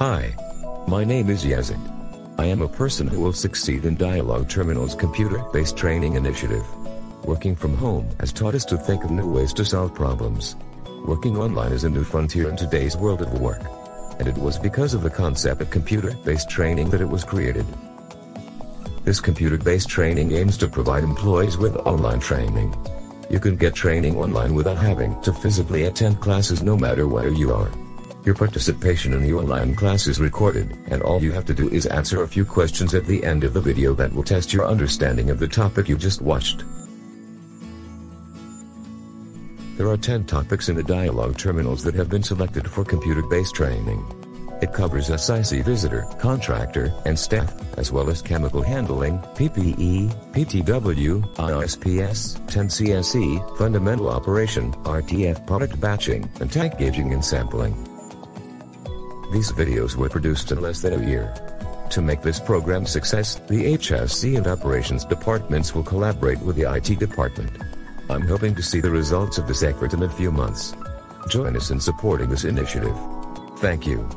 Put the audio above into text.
Hi. My name is Yazid. I am a person who will succeed in Dialog Terminal's computer-based training initiative. Working from home has taught us to think of new ways to solve problems. Working online is a new frontier in today's world of work. And it was because of the concept of computer-based training that it was created. This computer-based training aims to provide employees with online training. You can get training online without having to physically attend classes no matter where you are. Your participation in the online class is recorded, and all you have to do is answer a few questions at the end of the video that will test your understanding of the topic you just watched. There are 10 topics in the Dialog terminals that have been selected for computer-based training. It covers a SIC visitor, contractor, and staff, as well as chemical handling, PPE, PTW, ISPS, 10CSE, fundamental operation, RTF product batching, and tank gauging and sampling. These videos were produced in less than a year. To make this program success, the HSC and operations departments will collaborate with the IT department. I'm hoping to see the results of this effort in a few months. Join us in supporting this initiative. Thank you.